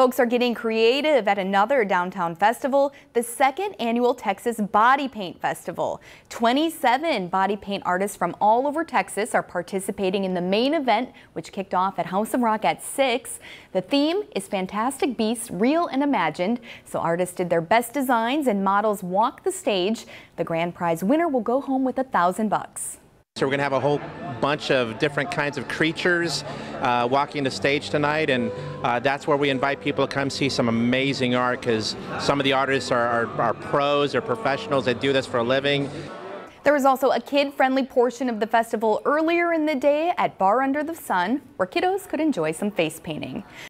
Folks are getting creative at another downtown festival, the second annual Texas Body Paint Festival. 27 body paint artists from all over Texas are participating in the main event, which kicked off at House of Rock at 6. The theme is Fantastic Beasts, Real and Imagined. So artists did their best designs and models walk the stage. The grand prize winner will go home with a thousand bucks. So we're going to have a whole bunch of different kinds of creatures uh, walking the stage tonight, and uh, that's where we invite people to come see some amazing art because some of the artists are, are, are pros or professionals that do this for a living. There was also a kid-friendly portion of the festival earlier in the day at Bar Under the Sun, where kiddos could enjoy some face painting.